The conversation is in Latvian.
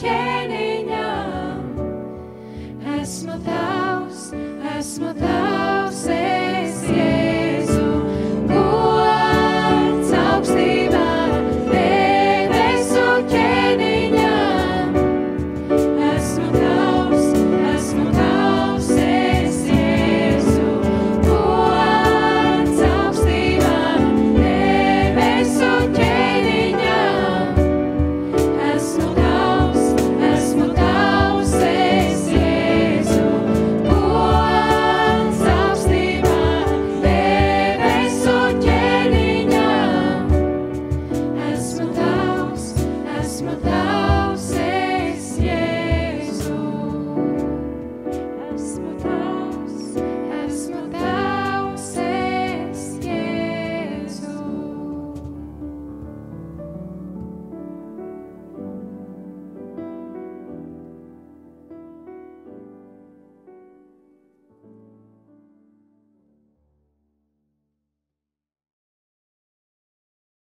ķēniņam. Esmu tavs, esmu tavs,